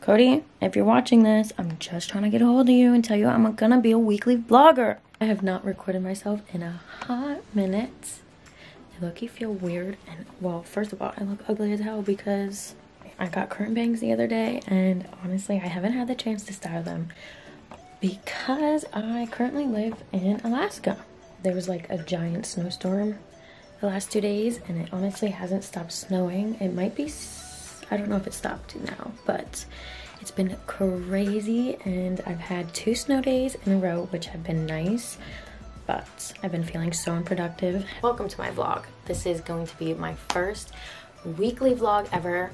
Cody, if you're watching this, I'm just trying to get a hold of you and tell you I'm gonna be a weekly vlogger. I have not recorded myself in a hot minute. I look, you feel weird. And well, first of all, I look ugly as hell because I got curtain bangs the other day and honestly, I haven't had the chance to style them because I currently live in Alaska. There was like a giant snowstorm the last two days and it honestly hasn't stopped snowing. It might be, I don't know if it stopped now, but it's been crazy and I've had two snow days in a row, which have been nice, but I've been feeling so unproductive. Welcome to my vlog. This is going to be my first weekly vlog ever,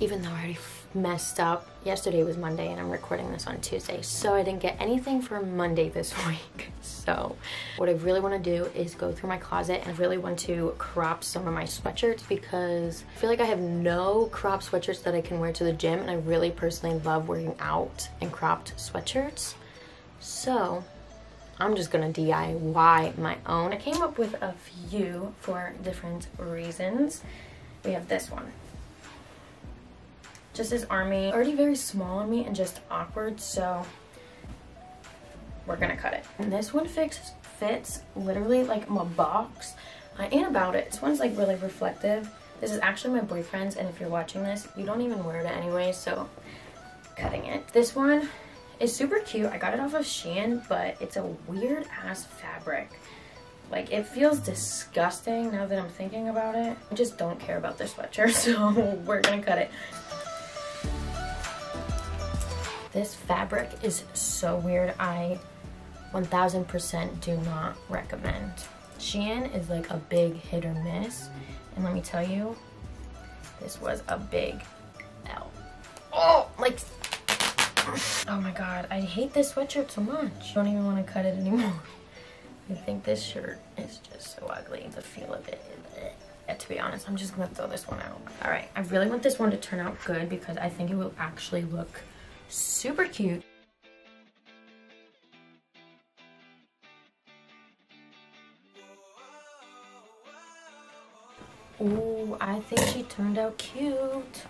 even though I already messed up. Yesterday was Monday and I'm recording this on Tuesday, so I didn't get anything for Monday this week. So what I really want to do is go through my closet and I really want to crop some of my sweatshirts because I feel like I have no crop sweatshirts that I can wear to the gym and I really personally love working out in cropped sweatshirts. So I'm just gonna DIY my own. I came up with a few for different reasons. We have this one just as army. Already very small on me and just awkward, so we're gonna cut it. And this one fits, fits literally like my box. I ain't about it. This one's like really reflective. This is actually my boyfriend's, and if you're watching this, you don't even wear it anyway, so cutting it. This one is super cute. I got it off of Shein, but it's a weird ass fabric. Like, it feels disgusting now that I'm thinking about it. I just don't care about this sweatshirt, so we're gonna cut it. This fabric is so weird. I 1000% do not recommend. Shein is like a big hit or miss. And let me tell you, this was a big L. Oh, like, oh my God. I hate this sweatshirt so much. I don't even want to cut it anymore. I think this shirt is just so ugly. The feel of it yeah, to be honest, I'm just gonna throw this one out. All right, I really want this one to turn out good because I think it will actually look super cute. Oh, I think she turned out cute.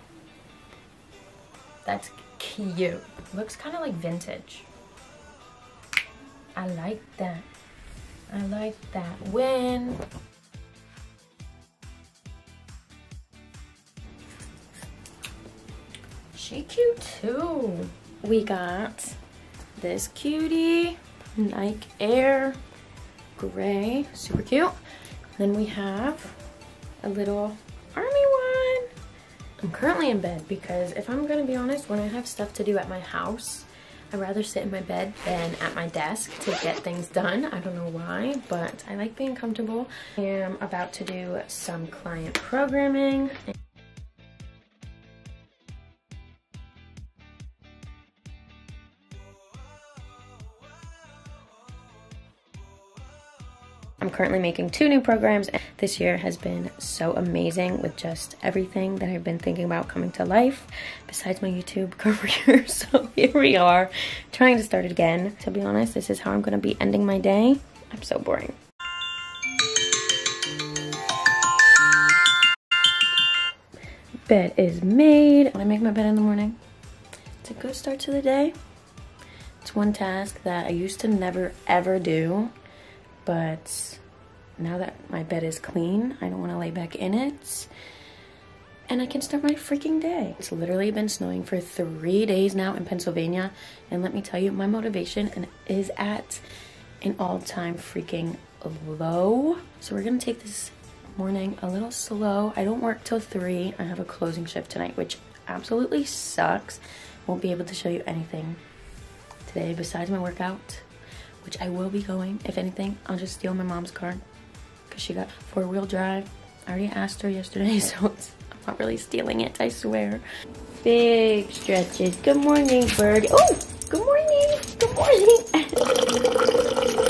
That's cute. Looks kind of like vintage. I like that. I like that. Win. She cute too. We got this cutie, Nike Air, gray, super cute. Then we have a little army one. I'm currently in bed because if I'm gonna be honest, when I have stuff to do at my house, I'd rather sit in my bed than at my desk to get things done. I don't know why, but I like being comfortable. I am about to do some client programming. I'm currently making two new programs. This year has been so amazing with just everything that I've been thinking about coming to life besides my YouTube career. So here we are trying to start it again. To be honest, this is how I'm to be ending my day. I'm so boring. Bed is made. I make my bed in the morning, it's a good start to the day. It's one task that I used to never ever do but now that my bed is clean, I don't want to lay back in it. And I can start my freaking day. It's literally been snowing for three days now in Pennsylvania. And let me tell you, my motivation is at an all-time freaking low. So we're gonna take this morning a little slow. I don't work till three. I have a closing shift tonight, which absolutely sucks. Won't be able to show you anything today besides my workout which I will be going. If anything, I'll just steal my mom's car because she got four-wheel drive. I already asked her yesterday, so I'm not really stealing it, I swear. Big stretches. Good morning, bird. Oh, good morning. Good morning.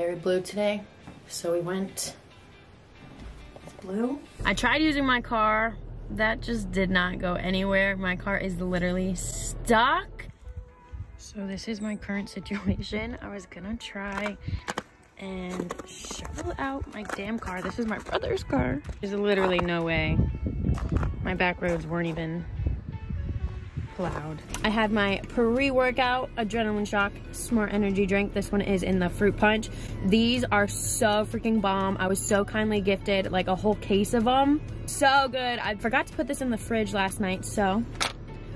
very blue today, so we went blue. I tried using my car. That just did not go anywhere. My car is literally stuck. So this is my current situation. I was gonna try and shovel out my damn car. This is my brother's car. There's literally no way. My back roads weren't even plowed. I had my pre-workout adrenaline shock smart energy drink. This one is in the fruit punch. These are so freaking bomb. I was so kindly gifted like a whole case of them. So good. I forgot to put this in the fridge last night, so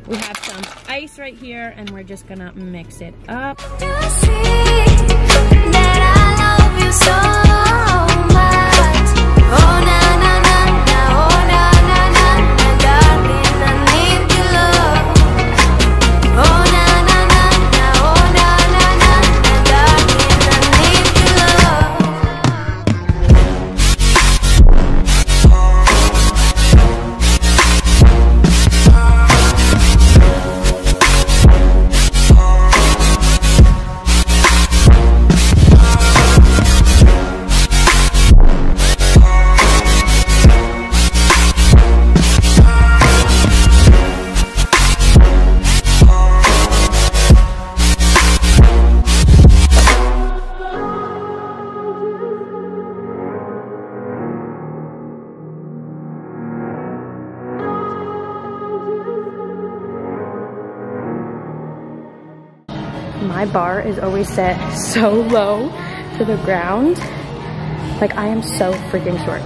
we have some ice right here and we're just gonna mix it up. Is always set so low to the ground. Like I am so freaking short.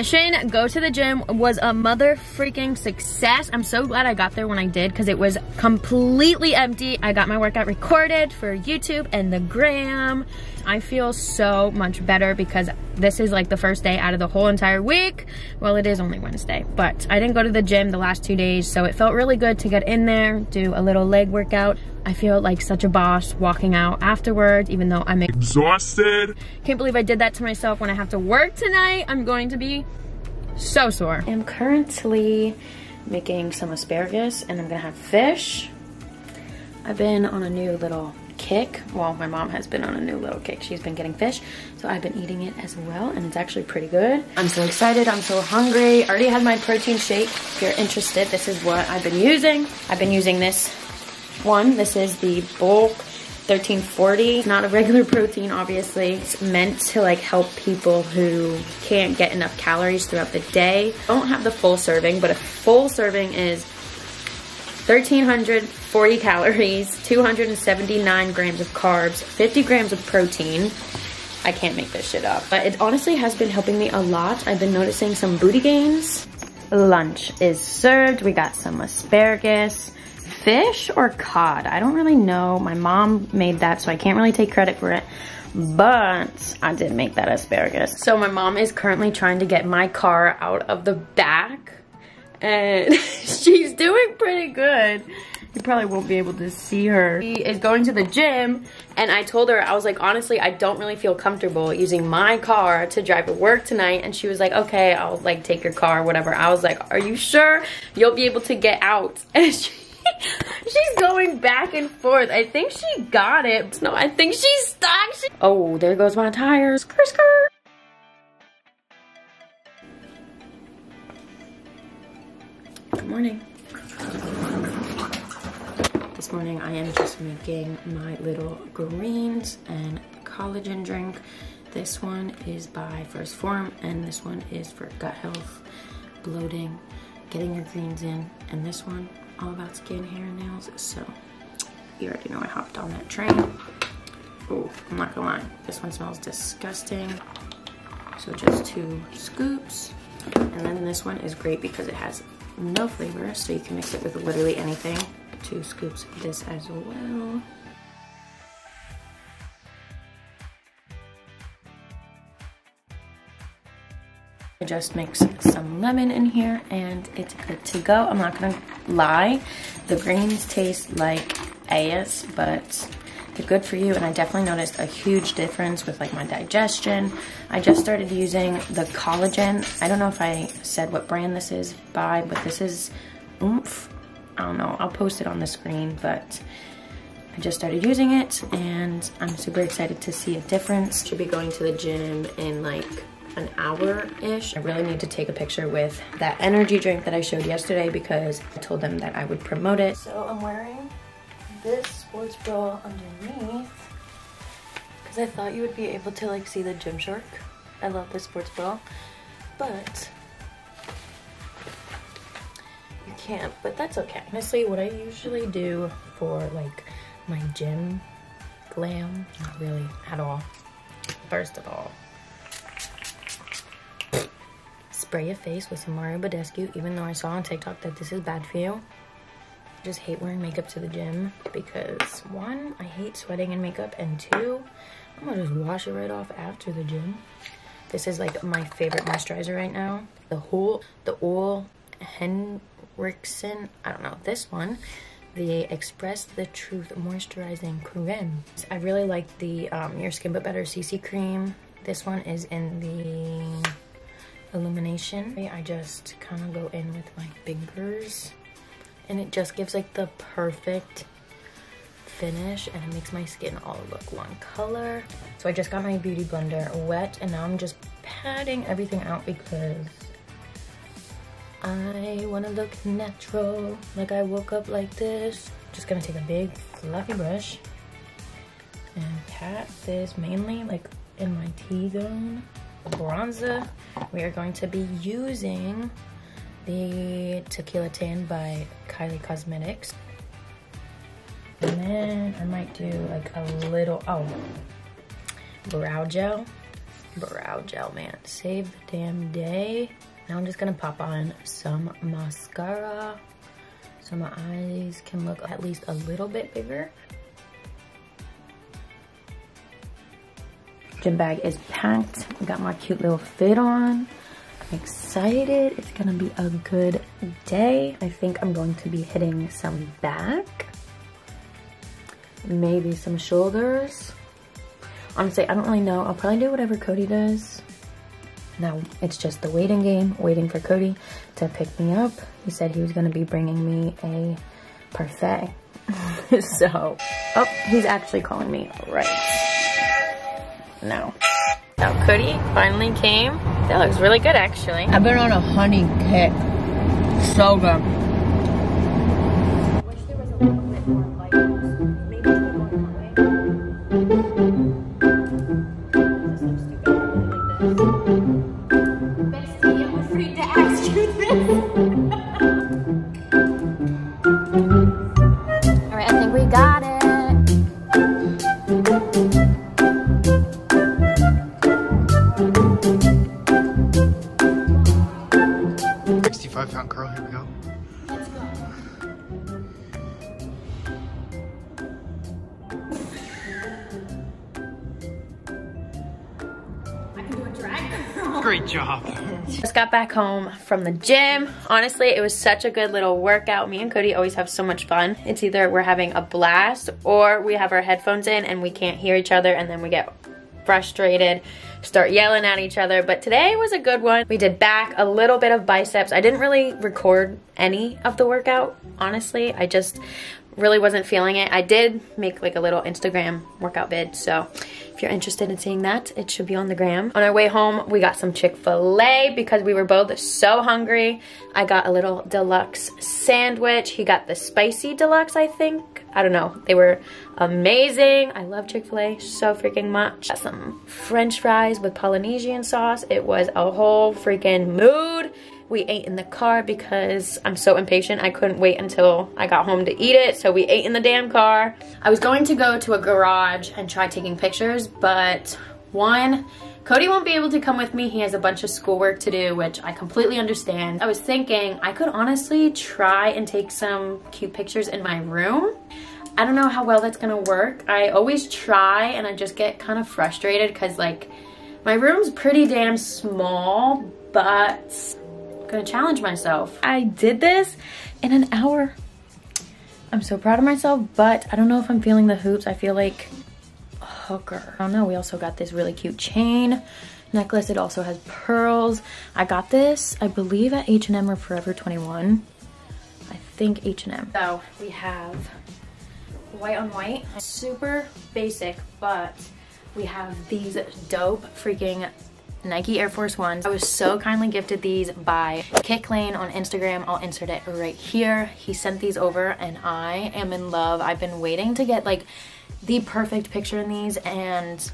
Mission, go to the gym, was a mother freaking success. I'm so glad I got there when I did because it was completely empty. I got my workout recorded for YouTube and the gram. I feel so much better because this is like the first day out of the whole entire week. Well, it is only Wednesday, but I didn't go to the gym the last two days, so it felt really good to get in there, do a little leg workout. I feel like such a boss walking out afterwards, even though I'm exhausted. Can't believe I did that to myself when I have to work tonight. I'm going to be so sore. I'm currently making some asparagus and I'm gonna have fish. I've been on a new little kick. Well, my mom has been on a new little kick. She's been getting fish, so I've been eating it as well, and it's actually pretty good. I'm so excited. I'm so hungry. I already had my protein shake. If you're interested, this is what I've been using. I've been using this one. This is the bulk 1340. Not a regular protein, obviously. It's meant to like help people who can't get enough calories throughout the day. Don't have the full serving, but a full serving is 1,340 calories, 279 grams of carbs, 50 grams of protein. I can't make this shit up. But it honestly has been helping me a lot. I've been noticing some booty gains. Lunch is served. We got some asparagus fish or cod. I don't really know. My mom made that, so I can't really take credit for it. But I did make that asparagus. So my mom is currently trying to get my car out of the back. And she's doing pretty good. You probably won't be able to see her. She is going to the gym and I told her, I was like, honestly, I don't really feel comfortable using my car to drive to work tonight. And she was like, okay, I'll like take your car, whatever. I was like, are you sure you'll be able to get out? And she she's going back and forth. I think she got it. No, I think she's stuck. She oh, there goes my tires. Skirt, skirt. Morning. This morning I am just making my little greens and collagen drink. This one is by 1st Phorm and this one is for gut health, bloating, getting your greens in. And this one all about skin, hair, and nails. So you already know I hopped on that train. Oh, I'm not gonna lie, this one smells disgusting. So just two scoops. And then this one is great because it has no flavor, so you can mix it with literally anything. Two scoops of this as well. I just mix some lemon in here and it's good to go. I'm not gonna lie, the greens taste like ass, but they're good for you and I definitely noticed a huge difference with like my digestion. I just started using the collagen. I don't know if I said what brand this is by, but this is Oomph. I don't know, I'll post it on the screen, but I just started using it and I'm super excited to see a difference. Should be going to the gym in like an hour-ish. I really need to take a picture with that energy drink that I showed yesterday because I told them that I would promote it. So I'm wearing this sports bra underneath because I thought you would be able to like see the Gymshark. I love this sports bra, but you can't, but that's okay. Honestly, what I usually do for like my gym glam, not really at all. First of all, spray your face with some Mario Badescu, even though I saw on TikTok that this is bad for you. I just hate wearing makeup to the gym because one, I hate sweating in makeup, and two, I'm gonna just wash it right off after the gym. This is like my favorite moisturizer right now. The whole, the Ole Henriksen, I don't know, this one, the Express the Truth Moisturizing Creme. I really like the um, Your Skin But Better CC Cream. This one is in the illumination. I just kind of go in with my fingers and it just gives like the perfect finish and it makes my skin all look one color. So I just got my beauty blender wet and now I'm just patting everything out because I want to look natural. Like I woke up like this. Just gonna take a big fluffy brush and pat this mainly like in my T-zone bronzer. We are going to be using the Tequila Tan by Kylie Cosmetics. And then I might do like a little, oh, brow gel. Brow gel, man. Save the damn day. Now I'm just gonna pop on some mascara so my eyes can look at least a little bit bigger. Gym bag is packed. Got my cute little fit on. Excited. It's gonna be a good day. I think I'm going to be hitting some back. Maybe some shoulders. Honestly, I don't really know. I'll probably do whatever Cody does. Now, it's just the waiting game, waiting for Cody to pick me up. He said he was gonna be bringing me a parfait. so, oh, he's actually calling me right no. Now Cody finally came. That looks really good actually. I've been on a honey kick. So good. Great job. Just got back home from the gym. Honestly, it was such a good little workout. Me and Cody always have so much fun. It's either we're having a blast or we have our headphones in and we can't hear each other and then we get frustrated, start yelling at each other. But today was a good one. We did back, a little bit of biceps. I didn't really record any of the workout, honestly. I just really wasn't feeling it. I did make like a little Instagram workout vid, so if you're interested in seeing that, it should be on the gram. On our way home, we got some Chick-fil-A because we were both so hungry. I got a little deluxe sandwich. He got the spicy deluxe, I think. I don't know. They were amazing. I love Chick-fil-A so freaking much. Got some french fries with Polynesian sauce. It was a whole freaking mood. We ate in the car because I'm so impatient. I couldn't wait until I got home to eat it. So we ate in the damn car. I was going to go to a garage and try taking pictures, but one, Cody won't be able to come with me. He has a bunch of schoolwork to do, which I completely understand. I was thinking I could honestly try and take some cute pictures in my room. I don't know how well that's gonna work. I always try and I just get kind of frustrated because like my room's pretty damn small, but gonna challenge myself. I did this in an hour. I'm so proud of myself, but I don't know if I'm feeling the hoops. I feel like a hooker. I don't know. We also got this really cute chain necklace. It also has pearls. I got this, I believe at H&M or Forever 21. I think H&M. So we have white on white. Super basic, but we have these dope freaking Nike Air Force Ones. I was so kindly gifted these by Kick Lane on Instagram. I'll insert it right here. He sent these over and I am in love. I've been waiting to get like the perfect picture in these and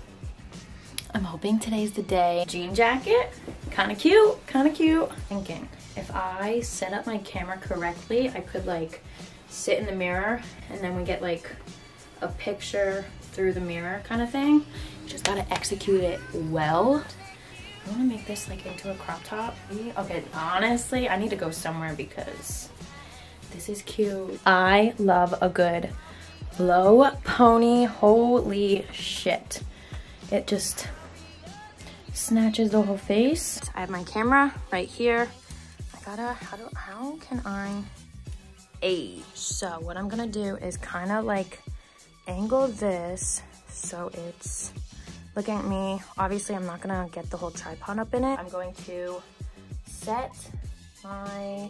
I'm hoping today's the day. Jean jacket, kind of cute, kind of cute. Thinking if I set up my camera correctly, I could like sit in the mirror and then we get like a picture through the mirror kind of thing. Just gotta execute it well. I wanna make this like into a crop top. Okay, honestly, I need to go somewhere because this is cute. I love a good low pony. Holy shit. It just snatches the whole face. I have my camera right here. I gotta, how, do, how can I, a So what I'm gonna do is kind of like angle this so it's looking at me. Obviously, I'm not gonna get the whole tripod up in it. I'm going to set my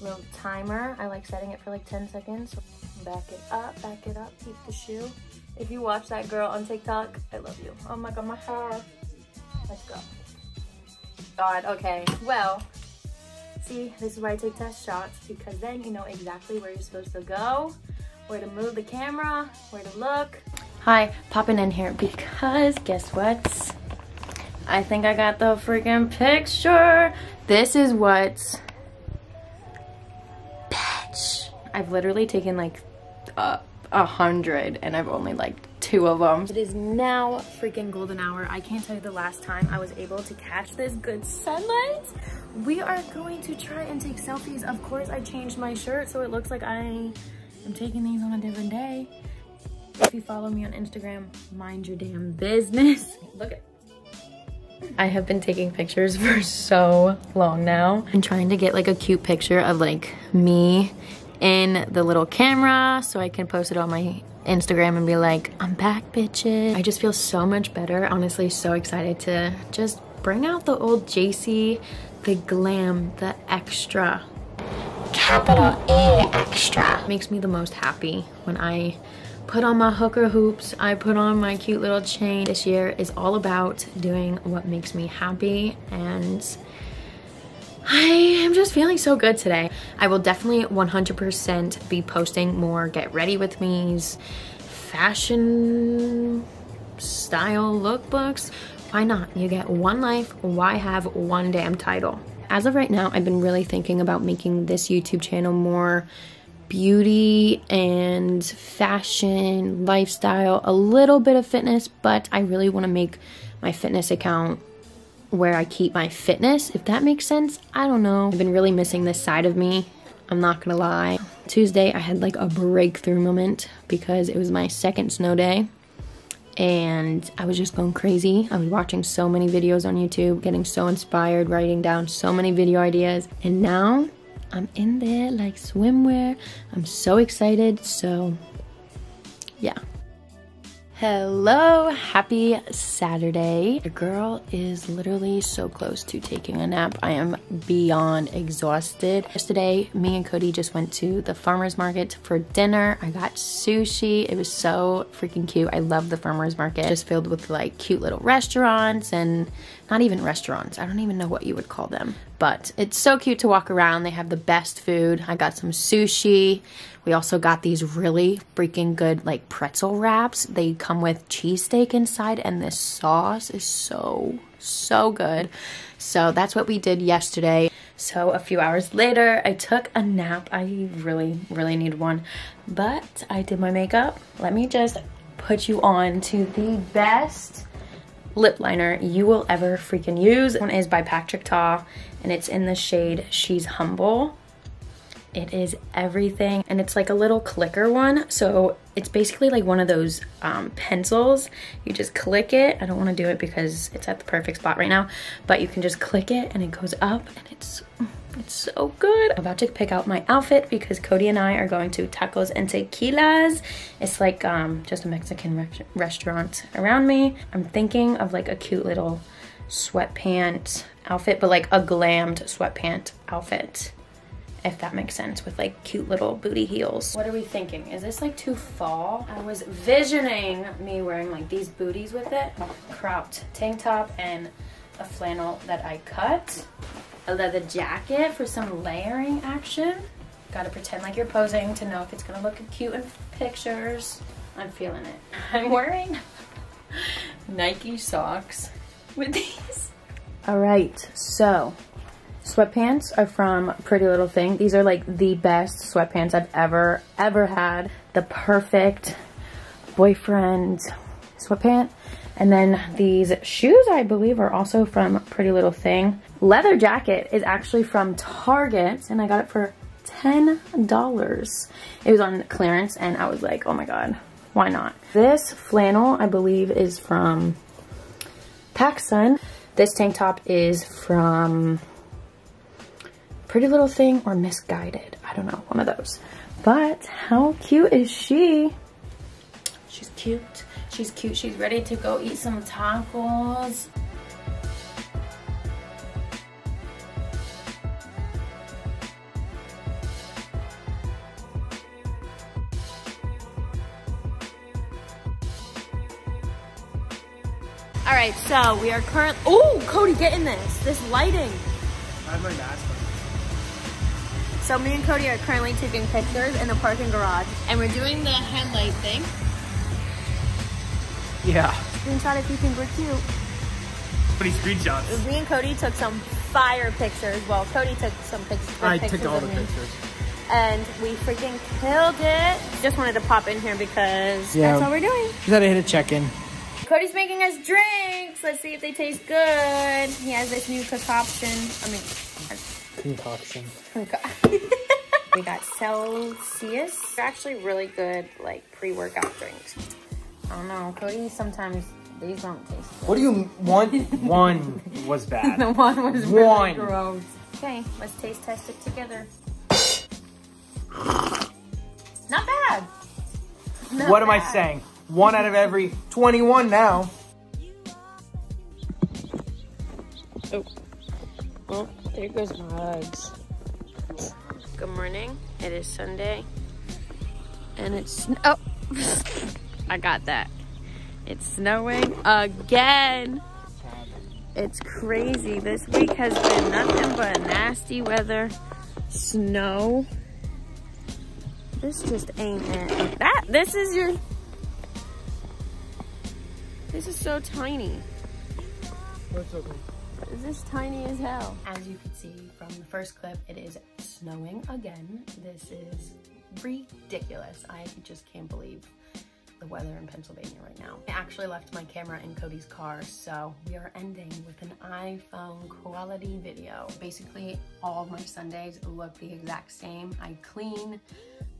little timer. I like setting it for like 10 seconds. Back it up, back it up, keep the shoe. If you watch that girl on TikTok, I love you. Oh my God, my hair. Let's go. God, okay, well, see, this is why I take test shots because then you know exactly where you're supposed to go where to move the camera, where to look. Hi, popping in here because guess what? I think I got the freaking picture. This is what, bitch. I've literally taken like a, a hundred and I've only like two of them. It is now freaking golden hour. I can't tell you the last time I was able to catch this good sunlight. We are going to try and take selfies. Of course, I changed my shirt so it looks like I I'm taking these on a different day. If you follow me on Instagram, mind your damn business. Look at I have been taking pictures for so long now. I'm trying to get like a cute picture of like me in the little camera so I can post it on my Instagram and be like, I'm back bitches. I just feel so much better. Honestly, so excited to just bring out the old Jacy, the glam, the extra capital A extra. Makes me the most happy when I put on my hooker hoops, I put on my cute little chain. This year is all about doing what makes me happy and I am just feeling so good today. I will definitely 100% be posting more get ready with me's, fashion style lookbooks. Why not? You get one life, why have one damn title? as of right now, I've been really thinking about making this YouTube channel more beauty and fashion, lifestyle, a little bit of fitness, but I really want to make my fitness account where I keep my fitness, if that makes sense. I don't know. I've been really missing this side of me. I'm not gonna lie. Tuesday, I had like a breakthrough moment because it was my second snow day and I was just going crazy. I was watching so many videos on YouTube, getting so inspired, writing down so many video ideas, and now I'm in there like swimwear. I'm so excited. So, yeah. Hello, happy Saturday. The girl is literally so close to taking a nap. I am beyond exhausted. Yesterday, me and Cody just went to the farmer's market for dinner. I got sushi. It was so freaking cute. I love the farmer's market. Just filled with like cute little restaurants and not even restaurants. I don't even know what you would call them. But it's so cute to walk around. They have the best food. I got some sushi. We also got these really freaking good like pretzel wraps. They come with cheesesteak inside and this sauce is so, so good. So that's what we did yesterday. So a few hours later, I took a nap. I really, really need one. But I did my makeup. Let me just put you on to the best lip liner you will ever freaking use. This one is by Patrick Ta and it's in the shade She's Humble. It is everything and it's like a little clicker one. So it's basically like one of those um, pencils. You just click it. I don't want to do it because it's at the perfect spot right now, but you can just click it and it goes up and it's it's so good. I'm about to pick out my outfit because Cody and I are going to Tacos and Tequilas. It's like um, just a Mexican re restaurant around me. I'm thinking of like a cute little sweatpant outfit, but like a glammed sweatpant outfit if that makes sense, with like cute little booty heels. What are we thinking? Is this like too fall? I was visioning me wearing like these booties with it, cropped tank top and a flannel that I cut, a leather jacket for some layering action. Gotta pretend like you're posing to know if it's gonna look cute in pictures. I'm feeling it. I'm wearing Nike socks with these. All right, so Sweatpants are from Pretty Little Thing. These are like the best sweatpants I've ever, ever had. The perfect boyfriend sweatpant. And then these shoes, I believe, are also from Pretty Little Thing. Leather jacket is actually from Target, and I got it for $10. It was on clearance, and I was like, oh my god, why not? This flannel, I believe, is from PacSun. This tank top is from Pretty Little Thing or Missguided. I don't know, one of those. But how cute is she? She's cute. She's cute. She's ready to go eat some tacos. All right, so we are current. Oh, Cody, get in this. This lighting. I have my mask on. So me and Cody are currently taking pictures in the parking garage. And we're doing the headlight thing. Yeah. Screenshot if you think we're cute. Pretty screenshots. Me and Cody took some fire pictures. Well, Cody took some pic I pictures. took all the me. pictures. And we freaking killed it. Just wanted to pop in here because Yeah. that's all we're doing. Just had to hit a check-in. Cody's making us drinks. Let's see if they taste good. He has this new concoction. I mean, Concoction. we got Celsius. They're actually really good, like pre-workout drinks. I don't know. Cody sometimes these don't taste good. What do you want? One was bad. The one was really One. gross. Okay, let's taste test it together. Not bad. Not what am I saying? One out of every 21 now. Oh, well, there goes my hugs. Good morning. It is Sunday, and it's oh, I got that. It's snowing again. It's crazy. This week has been nothing but nasty weather, snow. This just ain't it. That this is your. This is so tiny. This is tiny as hell. As you can see from the first clip, it is snowing again. This is ridiculous. I just can't believe the weather in Pennsylvania right now. I actually left my camera in Cody's car, so we are ending with an iPhone quality video. Basically, all of my Sundays look the exact same. I clean,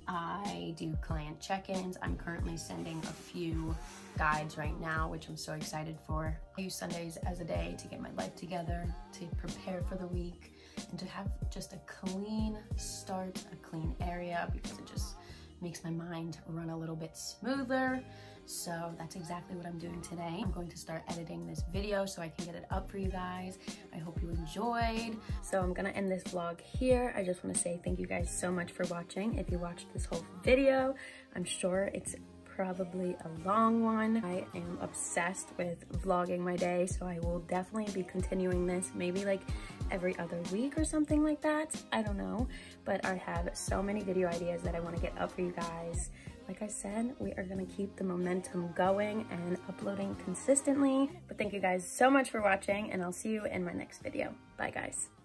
I do client check-ins. I'm currently sending a few guides right now, which I'm so excited for. I use Sundays as a day to get my life together, to prepare for the week, and to have just a clean start, a clean area, because it just makes my mind run a little bit smoother. So that's exactly what I'm doing today. I'm going to start editing this video so I can get it up for you guys. I hope you enjoyed. So I'm gonna end this vlog here. I just wanna say thank you guys so much for watching. If you watched this whole video, I'm sure it's probably a long one. I am obsessed with vlogging my day, so I will definitely be continuing this maybe like every other week or something like that. I don't know, but I have so many video ideas that I want to get up for you guys. Like I said, we are gonna keep the momentum going and uploading consistently. But thank you guys so much for watching and I'll see you in my next video. Bye guys.